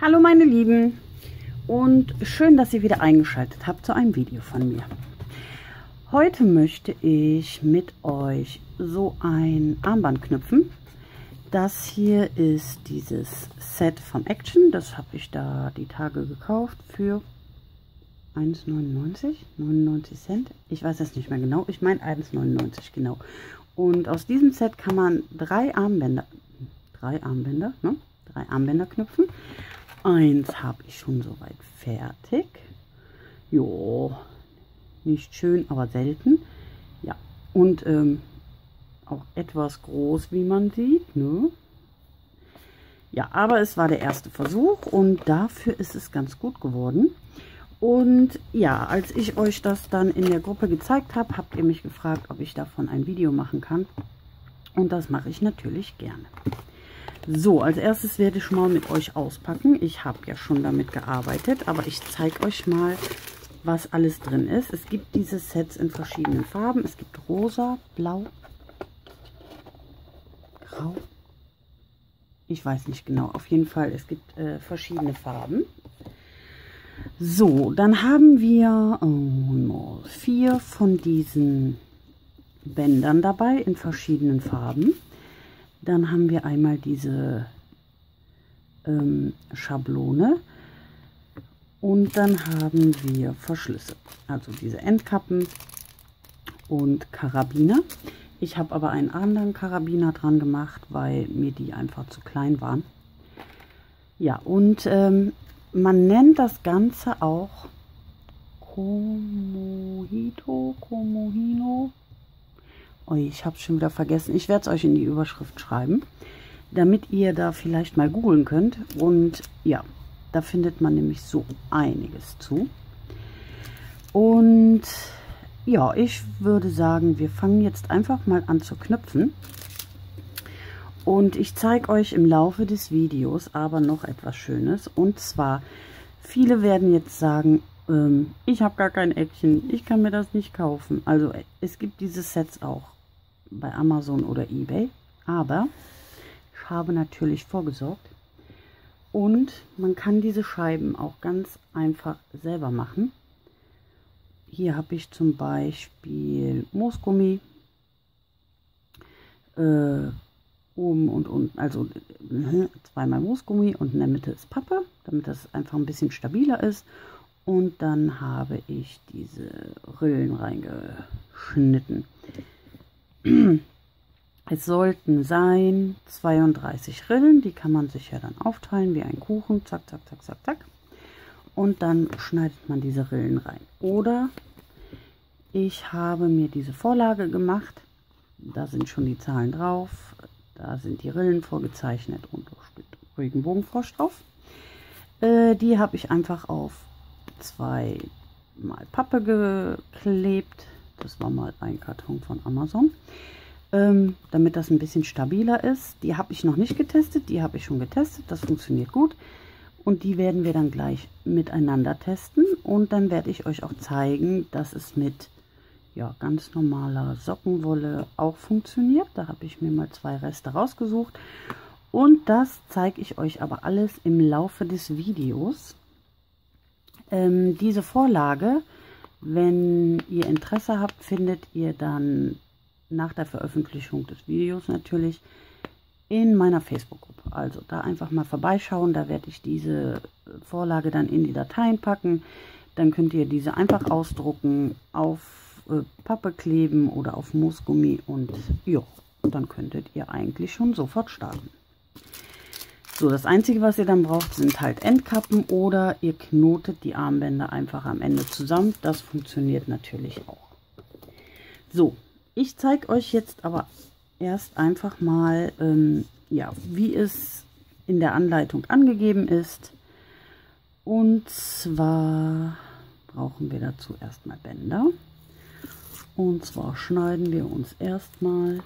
Hallo meine Lieben und schön, dass ihr wieder eingeschaltet habt zu einem Video von mir. Heute möchte ich mit euch so ein Armband knüpfen. Das hier ist dieses Set von Action. Das habe ich da die Tage gekauft für 1,99, 99 Cent. Ich weiß es nicht mehr genau. Ich meine 1,99 genau. Und aus diesem Set kann man drei Armbänder, drei Armbänder, ne? drei Armbänder knüpfen. Eins habe ich schon soweit fertig. Jo, nicht schön, aber selten. Ja, und ähm, auch etwas groß, wie man sieht. Ne? Ja, aber es war der erste Versuch und dafür ist es ganz gut geworden. Und ja, als ich euch das dann in der Gruppe gezeigt habe, habt ihr mich gefragt, ob ich davon ein Video machen kann. Und das mache ich natürlich gerne. So, als erstes werde ich mal mit euch auspacken. Ich habe ja schon damit gearbeitet, aber ich zeige euch mal, was alles drin ist. Es gibt diese Sets in verschiedenen Farben. Es gibt rosa, blau, grau. Ich weiß nicht genau. Auf jeden Fall, es gibt äh, verschiedene Farben. So, dann haben wir oh, vier von diesen Bändern dabei in verschiedenen Farben. Dann haben wir einmal diese ähm, Schablone und dann haben wir Verschlüsse, also diese Endkappen und Karabiner. Ich habe aber einen anderen Karabiner dran gemacht, weil mir die einfach zu klein waren. Ja, und ähm, man nennt das Ganze auch Komohito, Komohino, Oh, ich habe es schon wieder vergessen. Ich werde es euch in die Überschrift schreiben, damit ihr da vielleicht mal googeln könnt. Und ja, da findet man nämlich so einiges zu. Und ja, ich würde sagen, wir fangen jetzt einfach mal an zu knüpfen. Und ich zeige euch im Laufe des Videos aber noch etwas Schönes. Und zwar, viele werden jetzt sagen, ähm, ich habe gar kein Eckchen, ich kann mir das nicht kaufen. Also es gibt diese Sets auch bei Amazon oder Ebay. Aber ich habe natürlich vorgesorgt. Und man kann diese Scheiben auch ganz einfach selber machen. Hier habe ich zum Beispiel Moosgummi. Äh, oben und unten, also äh, zweimal Moosgummi und in der Mitte ist Pappe, damit das einfach ein bisschen stabiler ist. Und dann habe ich diese Rillen reingeschnitten. Es sollten sein 32 Rillen, die kann man sich ja dann aufteilen wie ein Kuchen, zack, zack, zack, zack, zack. Und dann schneidet man diese Rillen rein. Oder ich habe mir diese Vorlage gemacht, da sind schon die Zahlen drauf, da sind die Rillen vorgezeichnet und da steht Regenbogenfrosch drauf. Äh, die habe ich einfach auf zwei mal Pappe geklebt, das war mal ein Karton von Amazon. Ähm, damit das ein bisschen stabiler ist. Die habe ich noch nicht getestet, die habe ich schon getestet. Das funktioniert gut. Und die werden wir dann gleich miteinander testen. Und dann werde ich euch auch zeigen, dass es mit ja, ganz normaler Sockenwolle auch funktioniert. Da habe ich mir mal zwei Reste rausgesucht. Und das zeige ich euch aber alles im Laufe des Videos. Ähm, diese Vorlage wenn ihr Interesse habt, findet ihr dann nach der Veröffentlichung des Videos natürlich in meiner Facebook-Gruppe. Also da einfach mal vorbeischauen, da werde ich diese Vorlage dann in die Dateien packen. Dann könnt ihr diese einfach ausdrucken, auf äh, Pappe kleben oder auf Moosgummi und ja, dann könntet ihr eigentlich schon sofort starten. So, das Einzige, was ihr dann braucht, sind halt Endkappen oder ihr knotet die Armbänder einfach am Ende zusammen. Das funktioniert natürlich auch. So, ich zeige euch jetzt aber erst einfach mal, ähm, ja, wie es in der Anleitung angegeben ist. Und zwar brauchen wir dazu erstmal Bänder. Und zwar schneiden wir uns erstmal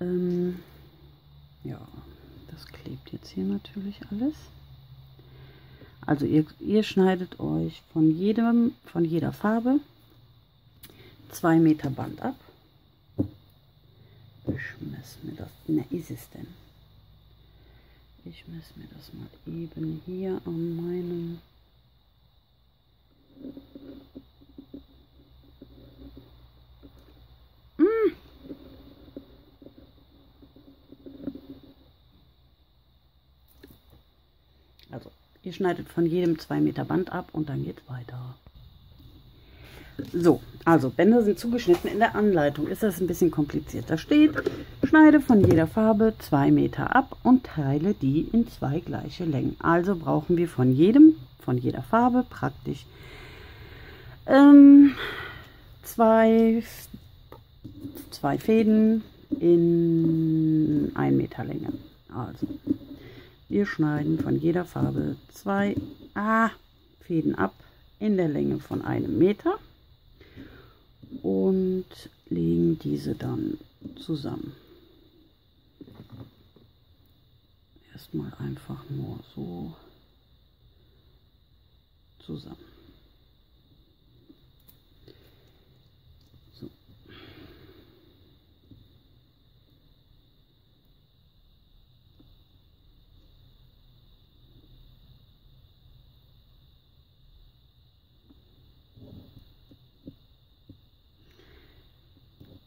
ähm, ja, das klebt jetzt hier natürlich alles. Also ihr, ihr schneidet euch von jedem, von jeder Farbe zwei Meter Band ab. Ich messe mir das. Na, ist es denn? Ich messe mir das mal eben hier an meinem hm. Also, ihr schneidet von jedem 2 Meter Band ab und dann geht weiter. So, also Bänder sind zugeschnitten. In der Anleitung ist das ein bisschen kompliziert. Da steht, schneide von jeder Farbe 2 Meter ab und teile die in zwei gleiche Längen. Also brauchen wir von jedem, von jeder Farbe praktisch ähm, zwei, zwei Fäden in 1 Meter Länge. Also wir schneiden von jeder Farbe zwei ah, Fäden ab in der Länge von einem Meter und legen diese dann zusammen. Erstmal einfach nur so zusammen.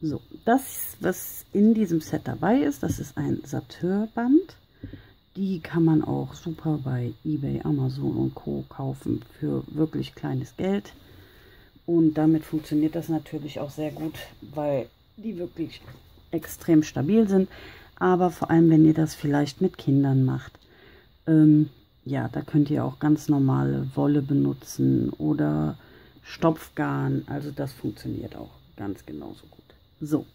So, das, was in diesem Set dabei ist, das ist ein Satyrband. Die kann man auch super bei eBay, Amazon und Co. kaufen für wirklich kleines Geld. Und damit funktioniert das natürlich auch sehr gut, weil die wirklich extrem stabil sind. Aber vor allem, wenn ihr das vielleicht mit Kindern macht, ähm, ja, da könnt ihr auch ganz normale Wolle benutzen oder Stopfgarn. Also das funktioniert auch ganz genauso gut. So,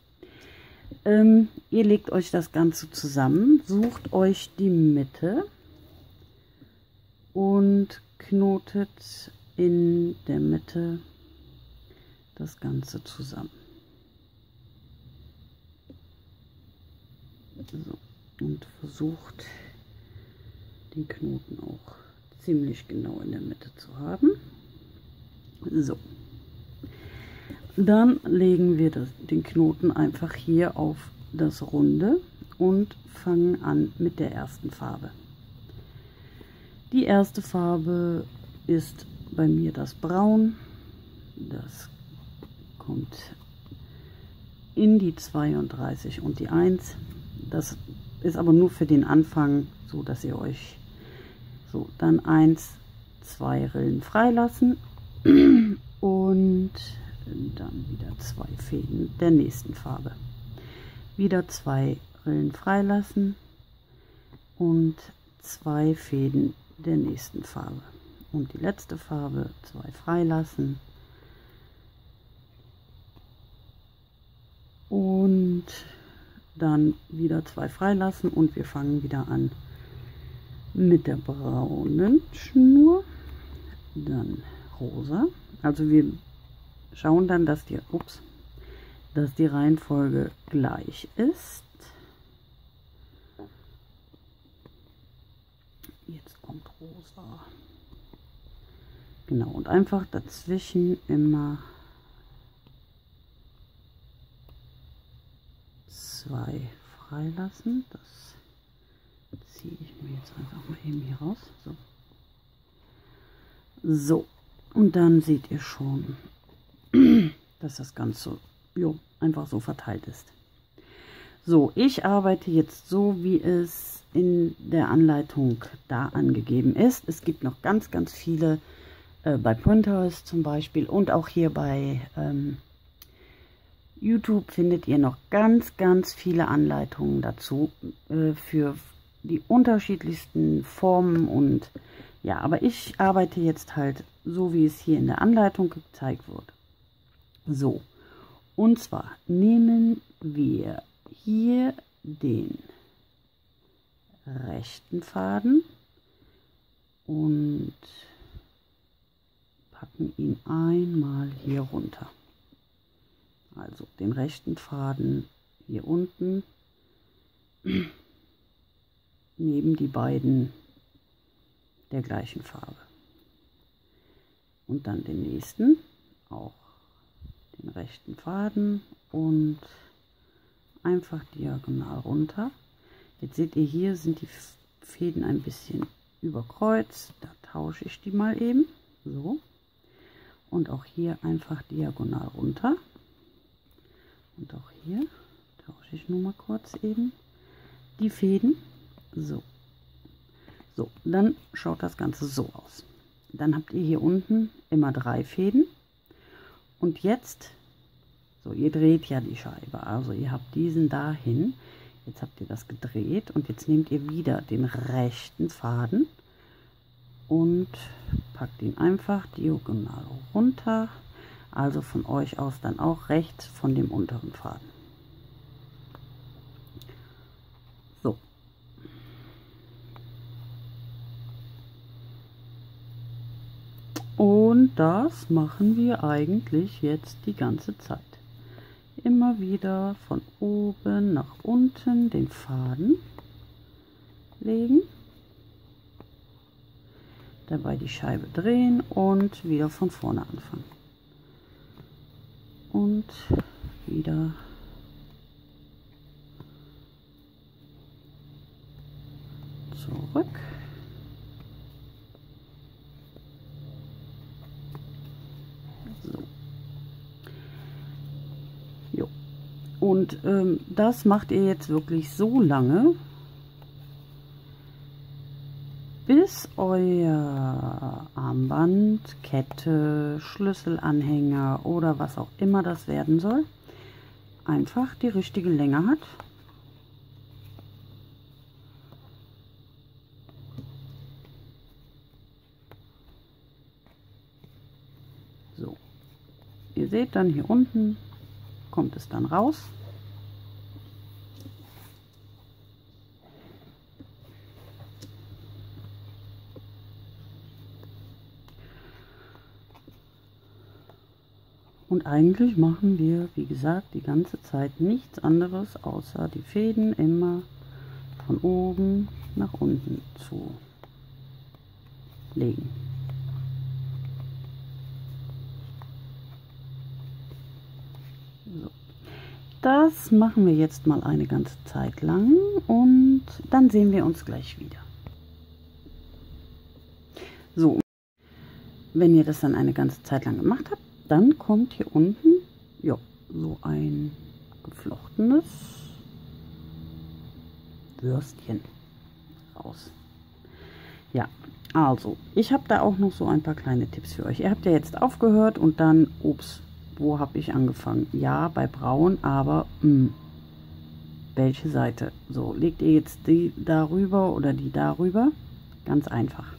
ähm, ihr legt euch das Ganze zusammen, sucht euch die Mitte und knotet in der Mitte das Ganze zusammen. So, und versucht den Knoten auch ziemlich genau in der Mitte zu haben. So. Dann legen wir das, den Knoten einfach hier auf das Runde und fangen an mit der ersten Farbe. Die erste Farbe ist bei mir das Braun. Das kommt in die 32 und die 1. Das ist aber nur für den Anfang, so dass ihr euch so dann 1, 2 Rillen freilassen und dann wieder zwei Fäden der nächsten Farbe. Wieder zwei Rillen freilassen und zwei Fäden der nächsten Farbe. Und die letzte Farbe zwei freilassen. Und dann wieder zwei freilassen und wir fangen wieder an mit der braunen Schnur, dann rosa. Also wir schauen dann, dass die, ups, dass die Reihenfolge gleich ist. Jetzt kommt rosa. Genau, und einfach dazwischen immer zwei freilassen. Das ziehe ich mir jetzt einfach mal eben hier raus. So. So, und dann seht ihr schon, dass das Ganze jo, einfach so verteilt ist. So, ich arbeite jetzt so, wie es in der Anleitung da angegeben ist. Es gibt noch ganz, ganz viele äh, bei Pinterest zum Beispiel und auch hier bei ähm, YouTube findet ihr noch ganz, ganz viele Anleitungen dazu äh, für die unterschiedlichsten Formen und ja, aber ich arbeite jetzt halt so, wie es hier in der Anleitung gezeigt wird. So, und zwar nehmen wir hier den rechten Faden und packen ihn einmal hier runter. Also den rechten Faden hier unten neben die beiden der gleichen Farbe. Und dann den nächsten auch rechten Faden und einfach diagonal runter. Jetzt seht ihr hier sind die Fäden ein bisschen überkreuzt. Da tausche ich die mal eben. So. Und auch hier einfach diagonal runter. Und auch hier tausche ich nur mal kurz eben die Fäden. So. So, dann schaut das Ganze so aus. Dann habt ihr hier unten immer drei Fäden. Und jetzt, so ihr dreht ja die Scheibe, also ihr habt diesen dahin. Jetzt habt ihr das gedreht und jetzt nehmt ihr wieder den rechten Faden und packt ihn einfach diagonal runter. Also von euch aus dann auch rechts von dem unteren Faden. So. Und das machen wir eigentlich jetzt die ganze Zeit. Immer wieder von oben nach unten den Faden legen dabei die Scheibe drehen und wieder von vorne anfangen. Und wieder zurück. Und ähm, das macht ihr jetzt wirklich so lange, bis euer Armband, Kette, Schlüsselanhänger oder was auch immer das werden soll, einfach die richtige Länge hat. So, ihr seht dann hier unten kommt es dann raus. Eigentlich machen wir, wie gesagt, die ganze Zeit nichts anderes, außer die Fäden immer von oben nach unten zu legen. So. Das machen wir jetzt mal eine ganze Zeit lang und dann sehen wir uns gleich wieder. So, wenn ihr das dann eine ganze Zeit lang gemacht habt, dann kommt hier unten ja, so ein geflochtenes Würstchen raus. Ja, also, ich habe da auch noch so ein paar kleine Tipps für euch. Ihr habt ja jetzt aufgehört und dann, ups, wo habe ich angefangen? Ja, bei braun, aber mh, hm, welche Seite? So, legt ihr jetzt die darüber oder die darüber? Ganz einfach.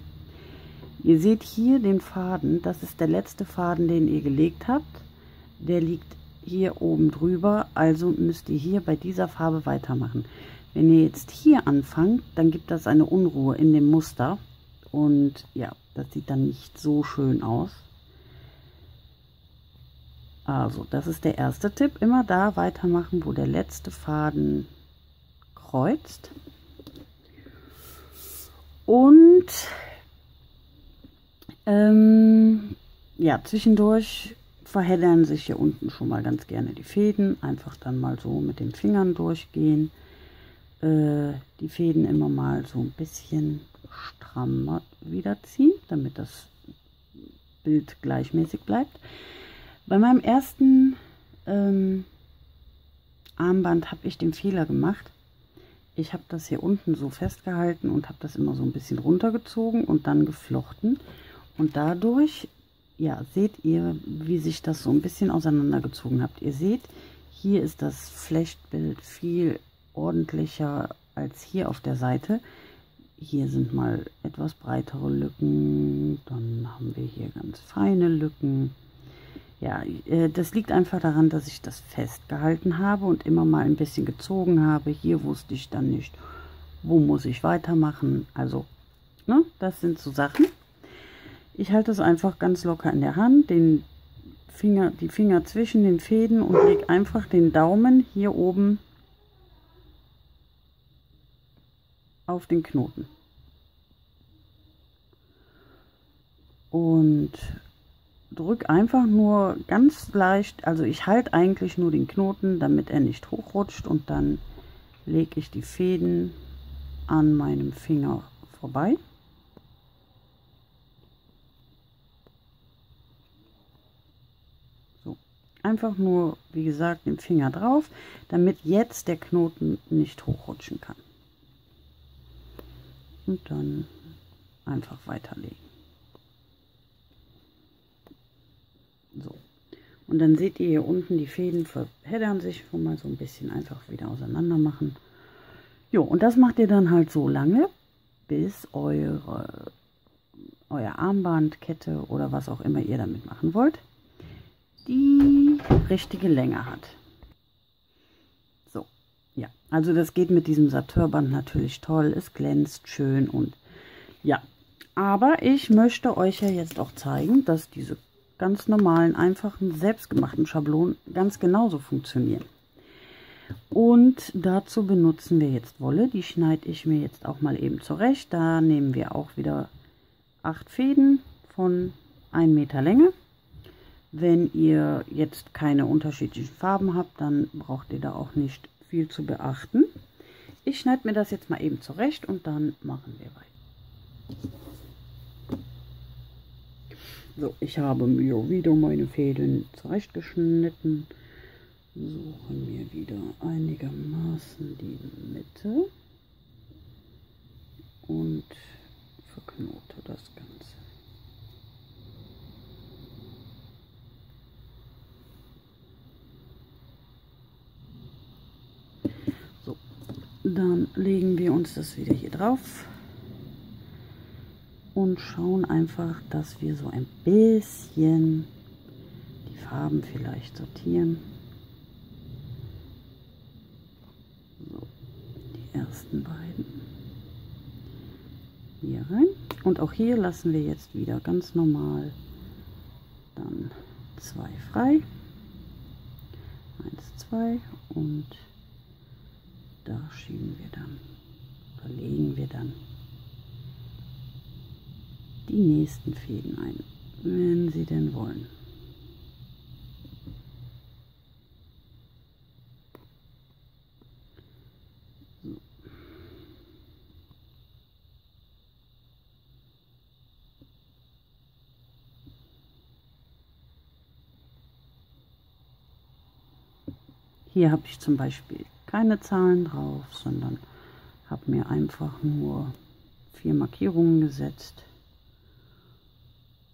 Ihr seht hier den Faden, das ist der letzte Faden, den ihr gelegt habt. Der liegt hier oben drüber, also müsst ihr hier bei dieser Farbe weitermachen. Wenn ihr jetzt hier anfangt, dann gibt das eine Unruhe in dem Muster und ja, das sieht dann nicht so schön aus. Also, das ist der erste Tipp. Immer da weitermachen, wo der letzte Faden kreuzt. Und ähm, ja, zwischendurch verheddern sich hier unten schon mal ganz gerne die Fäden. Einfach dann mal so mit den Fingern durchgehen. Äh, die Fäden immer mal so ein bisschen strammer wiederziehen, damit das Bild gleichmäßig bleibt. Bei meinem ersten ähm, Armband habe ich den Fehler gemacht. Ich habe das hier unten so festgehalten und habe das immer so ein bisschen runtergezogen und dann geflochten. Und dadurch, ja, seht ihr, wie sich das so ein bisschen auseinandergezogen habt. Ihr seht, hier ist das Flechtbild viel ordentlicher als hier auf der Seite. Hier sind mal etwas breitere Lücken, dann haben wir hier ganz feine Lücken. Ja, äh, das liegt einfach daran, dass ich das festgehalten habe und immer mal ein bisschen gezogen habe. Hier wusste ich dann nicht, wo muss ich weitermachen. Also, ne, das sind so Sachen. Ich halte es einfach ganz locker in der Hand, den Finger, die Finger zwischen den Fäden und lege einfach den Daumen hier oben auf den Knoten. Und drücke einfach nur ganz leicht, also ich halte eigentlich nur den Knoten, damit er nicht hochrutscht und dann lege ich die Fäden an meinem Finger vorbei. So, einfach nur, wie gesagt, den Finger drauf, damit jetzt der Knoten nicht hochrutschen kann. Und dann einfach weiterlegen. So. Und dann seht ihr hier unten, die Fäden verheddern sich schon mal so ein bisschen einfach wieder auseinander machen. Jo, und das macht ihr dann halt so lange, bis eure, euer Armband, Kette oder was auch immer ihr damit machen wollt, die richtige Länge hat. So, ja, also das geht mit diesem Satyrband natürlich toll, es glänzt schön und ja. Aber ich möchte euch ja jetzt auch zeigen, dass diese ganz normalen, einfachen, selbstgemachten Schablonen ganz genauso funktionieren. Und dazu benutzen wir jetzt Wolle. Die schneide ich mir jetzt auch mal eben zurecht. Da nehmen wir auch wieder acht Fäden von 1 Meter Länge. Wenn ihr jetzt keine unterschiedlichen Farben habt, dann braucht ihr da auch nicht viel zu beachten. Ich schneide mir das jetzt mal eben zurecht und dann machen wir weiter. So, ich habe mir wieder meine Fäden zurechtgeschnitten. Suche mir wieder einigermaßen die Mitte und verknote das Ganze. Dann legen wir uns das wieder hier drauf und schauen einfach, dass wir so ein bisschen die Farben vielleicht sortieren. So, die ersten beiden hier rein. Und auch hier lassen wir jetzt wieder ganz normal dann zwei frei. Eins, zwei und da schieben wir dann, verlegen wir dann die nächsten Fäden ein, wenn Sie denn wollen. Hier habe ich zum Beispiel keine Zahlen drauf, sondern habe mir einfach nur vier Markierungen gesetzt.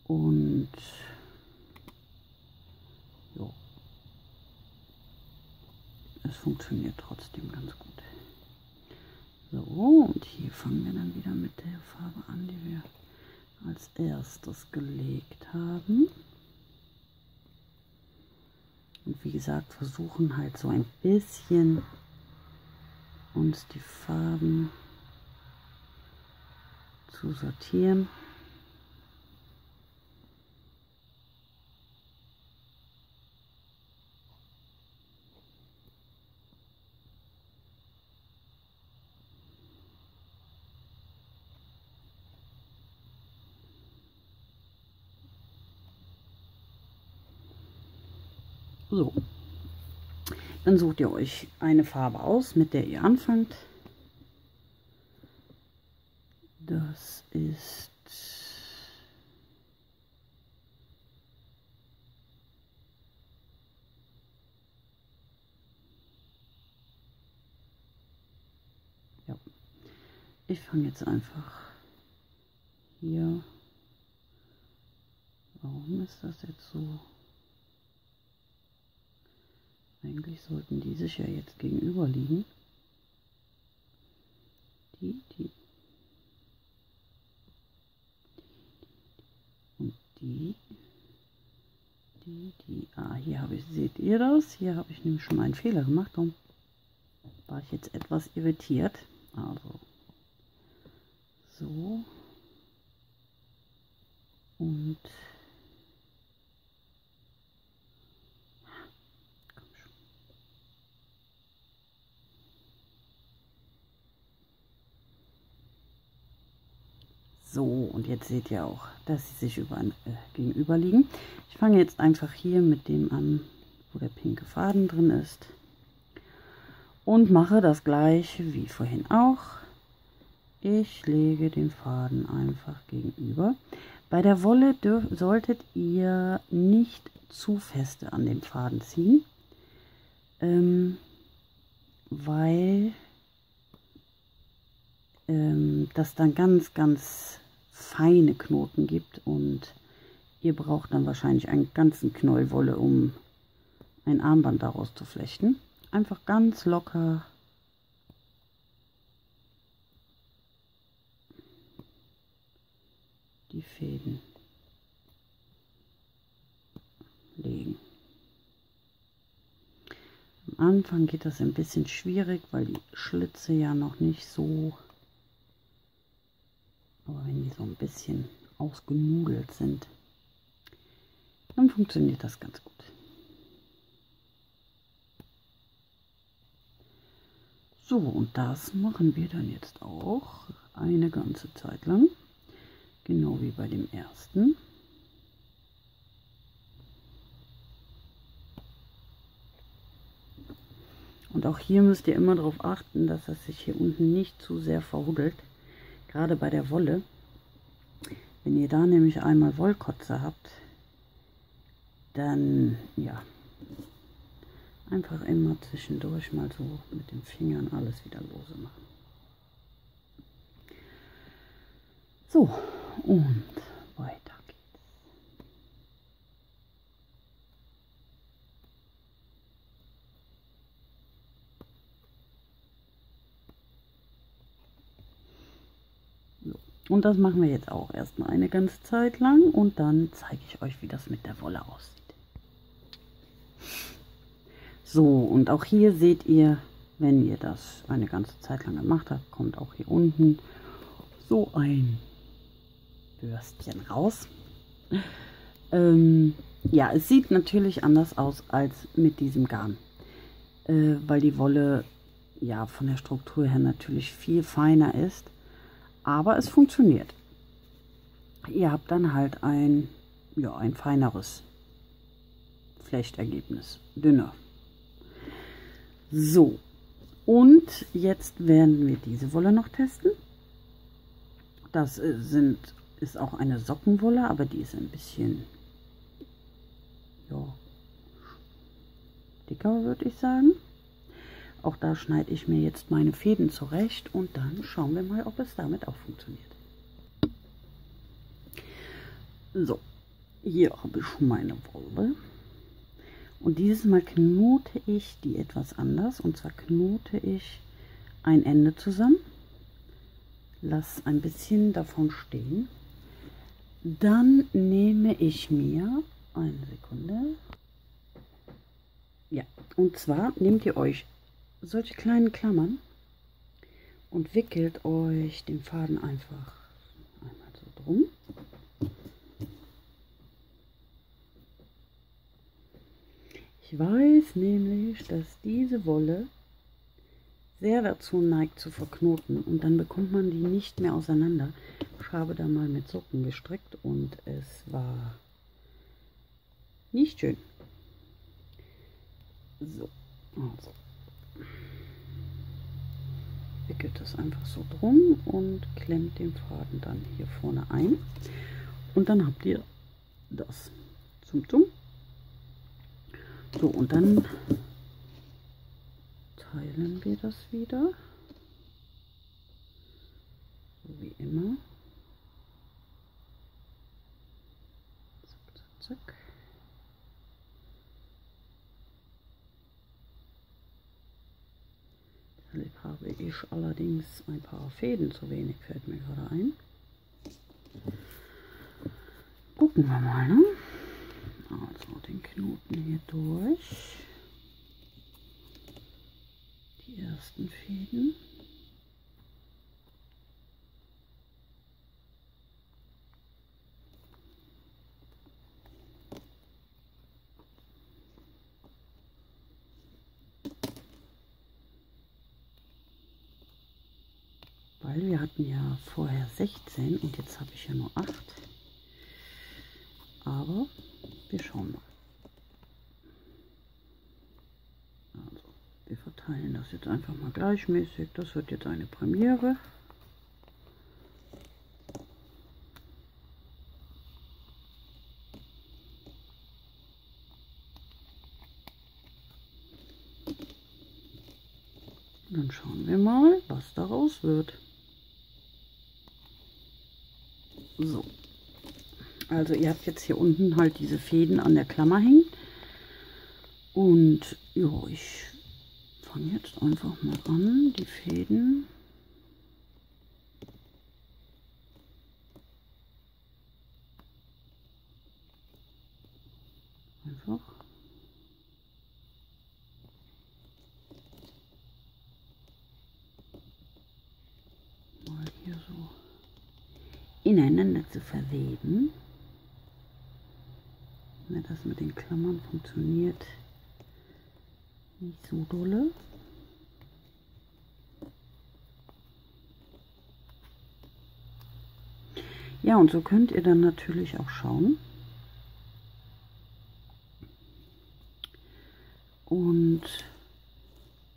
Und jo, es funktioniert trotzdem ganz gut. So, und hier fangen wir dann wieder mit der Farbe an, die wir als erstes gelegt haben. Und wie gesagt, versuchen halt so ein bisschen uns die Farben zu sortieren. Dann sucht ihr euch eine Farbe aus, mit der ihr anfangt. Das ist ja. Ich fange jetzt einfach hier. Warum ist das jetzt so? Eigentlich sollten die sich ja jetzt gegenüber liegen. Die, die. Und die. Die, die. Ah, hier habe ich, seht ihr das? Hier habe ich nämlich schon einen Fehler gemacht. Darum war ich jetzt etwas irritiert. Also. So. Und So, und jetzt seht ihr auch, dass sie sich über, äh, gegenüber liegen. Ich fange jetzt einfach hier mit dem an, wo der pinke Faden drin ist. Und mache das gleiche wie vorhin auch. Ich lege den Faden einfach gegenüber. Bei der Wolle solltet ihr nicht zu feste an den Faden ziehen, ähm, weil ähm, das dann ganz, ganz feine Knoten gibt und ihr braucht dann wahrscheinlich einen ganzen Wolle, um ein Armband daraus zu flechten. Einfach ganz locker die Fäden legen. Am Anfang geht das ein bisschen schwierig, weil die Schlitze ja noch nicht so, aber wenn die so ein bisschen ausgenudelt sind, dann funktioniert das ganz gut. So, und das machen wir dann jetzt auch eine ganze Zeit lang, genau wie bei dem ersten. Und auch hier müsst ihr immer darauf achten, dass es sich hier unten nicht zu sehr verhuddelt, gerade bei der Wolle. Wenn ihr da nämlich einmal Wollkotze habt, dann ja, einfach immer zwischendurch mal so mit den Fingern alles wieder lose machen. So, und weiter geht's. So. Und das machen wir jetzt auch erstmal eine ganze Zeit lang und dann zeige ich euch, wie das mit der Wolle aussieht. So, und auch hier seht ihr, wenn ihr das eine ganze Zeit lang gemacht habt, kommt auch hier unten so ein Bürstchen raus. Ähm, ja, es sieht natürlich anders aus als mit diesem Garn, äh, weil die Wolle ja von der Struktur her natürlich viel feiner ist, aber es funktioniert. Ihr habt dann halt ein, ja, ein feineres Flechtergebnis, dünner. So, und jetzt werden wir diese Wolle noch testen. Das äh, sind, ist auch eine Sockenwolle, aber die ist ein bisschen ja, dicker, würde ich sagen. Auch da schneide ich mir jetzt meine Fäden zurecht und dann schauen wir mal, ob es damit auch funktioniert. So, hier habe ich meine Wolle. Und dieses Mal knote ich die etwas anders. Und zwar knote ich ein Ende zusammen. Lass ein bisschen davon stehen. Dann nehme ich mir, eine Sekunde. Ja, und zwar nehmt ihr euch solche kleinen Klammern und wickelt euch den Faden einfach einmal so drum. Ich weiß nämlich, dass diese Wolle sehr dazu neigt zu verknoten und dann bekommt man die nicht mehr auseinander. Ich habe da mal mit Socken gestrickt und es war nicht schön. So, also wickelt das einfach so drum und klemmt den Faden dann hier vorne ein und dann habt ihr das zum Zum so, und dann teilen wir das wieder. So wie immer. Zack, zack, zack. Deshalb habe ich allerdings ein paar Fäden zu wenig, fällt mir gerade ein. Gucken wir mal, ne? Also den Knoten hier durch. Die ersten Fäden. Weil wir hatten ja vorher 16 und jetzt habe ich ja nur 8. Aber wir schauen mal. Also, wir verteilen das jetzt einfach mal gleichmäßig. Das wird jetzt eine Premiere. Dann schauen wir mal, was daraus wird. So. Also ihr habt jetzt hier unten halt diese Fäden an der Klammer hängen. Und ja, ich fange jetzt einfach mal an, die Fäden einfach mal hier so ineinander zu verweben. Ja, mit den Klammern funktioniert nicht so dolle. Ja, und so könnt ihr dann natürlich auch schauen. Und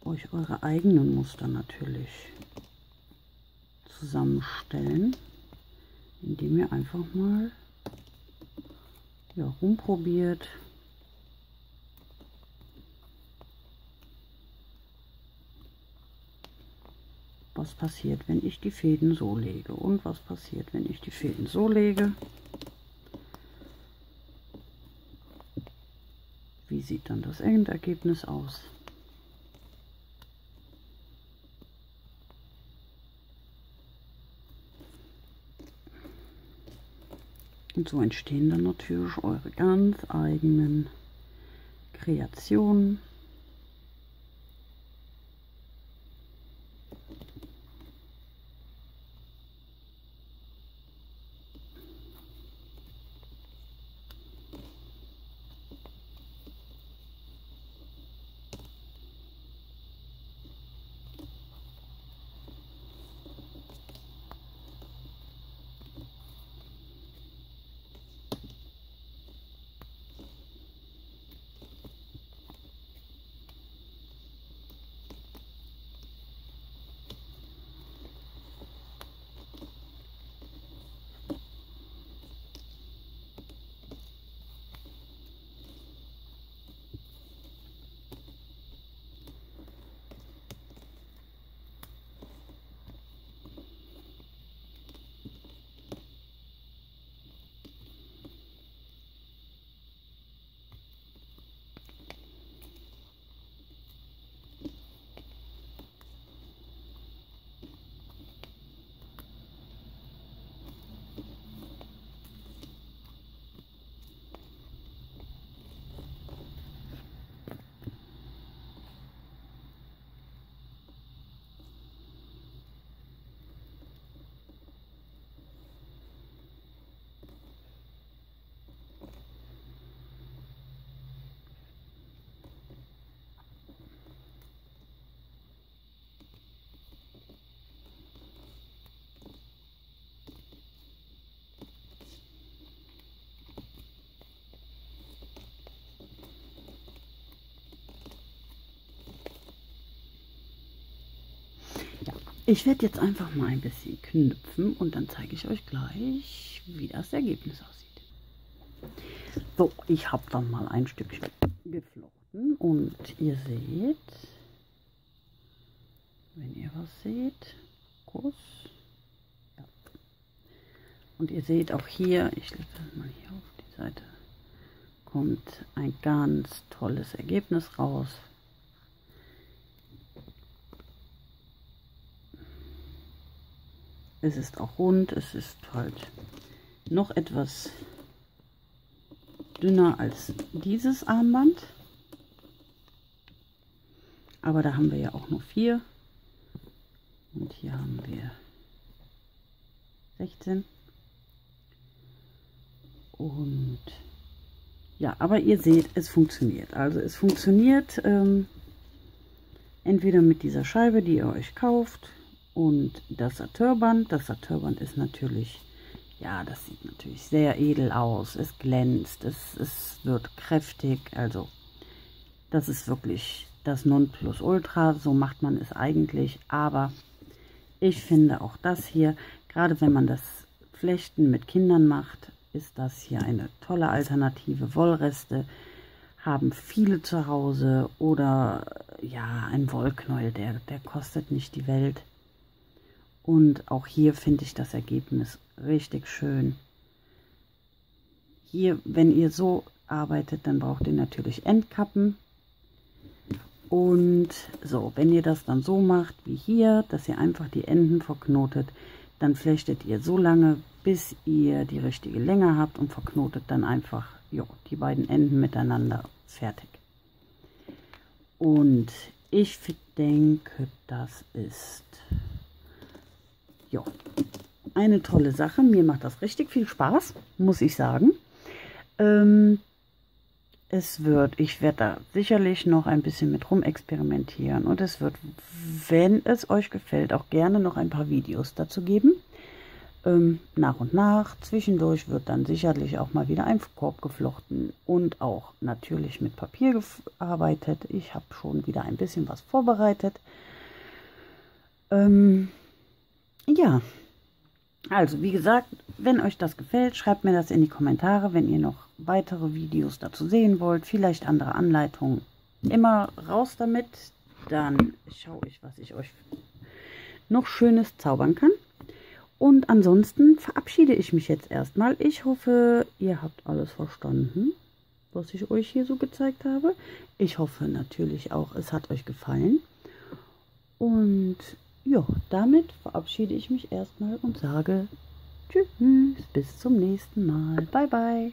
euch eure eigenen Muster natürlich zusammenstellen, indem ihr einfach mal ja, rumprobiert. was passiert, wenn ich die Fäden so lege und was passiert, wenn ich die Fäden so lege. Wie sieht dann das Endergebnis aus? Und so entstehen dann natürlich eure ganz eigenen Kreationen. Ich werde jetzt einfach mal ein bisschen knüpfen und dann zeige ich euch gleich, wie das Ergebnis aussieht. So, ich habe dann mal ein Stückchen geflochten und ihr seht, wenn ihr was seht, Kuss. Ja. Und ihr seht auch hier, ich lege das mal hier auf die Seite, kommt ein ganz tolles Ergebnis raus. Es ist auch rund, es ist halt noch etwas dünner als dieses Armband. Aber da haben wir ja auch nur vier. Und hier haben wir 16. Und ja, aber ihr seht, es funktioniert. Also es funktioniert ähm, entweder mit dieser Scheibe, die ihr euch kauft, und das Satyrband. Das Satyrband ist natürlich, ja, das sieht natürlich sehr edel aus. Es glänzt, es, es wird kräftig. Also das ist wirklich das Nonplusultra. So macht man es eigentlich. Aber ich finde auch das hier, gerade wenn man das Flechten mit Kindern macht, ist das hier eine tolle Alternative. Wollreste haben viele zu Hause oder ja, ein Wollknäuel, der, der kostet nicht die Welt. Und auch hier finde ich das Ergebnis richtig schön. Hier, wenn ihr so arbeitet, dann braucht ihr natürlich Endkappen. Und so, wenn ihr das dann so macht wie hier, dass ihr einfach die Enden verknotet, dann flechtet ihr so lange, bis ihr die richtige Länge habt und verknotet dann einfach jo, die beiden Enden miteinander fertig. Und ich denke, das ist jo, eine tolle Sache. Mir macht das richtig viel Spaß, muss ich sagen. Ähm, es wird, ich werde da sicherlich noch ein bisschen mit rum experimentieren und es wird, wenn es euch gefällt, auch gerne noch ein paar Videos dazu geben. Ähm, nach und nach, zwischendurch wird dann sicherlich auch mal wieder ein Korb geflochten und auch natürlich mit Papier gearbeitet. Ich habe schon wieder ein bisschen was vorbereitet. Ähm, ja, also wie gesagt, wenn euch das gefällt, schreibt mir das in die Kommentare, wenn ihr noch weitere Videos dazu sehen wollt, vielleicht andere Anleitungen. Immer raus damit, dann schaue ich, was ich euch noch Schönes zaubern kann. Und ansonsten verabschiede ich mich jetzt erstmal. Ich hoffe, ihr habt alles verstanden, was ich euch hier so gezeigt habe. Ich hoffe natürlich auch, es hat euch gefallen. Und ja, damit verabschiede ich mich erstmal und sage Tschüss, bis zum nächsten Mal. Bye, bye.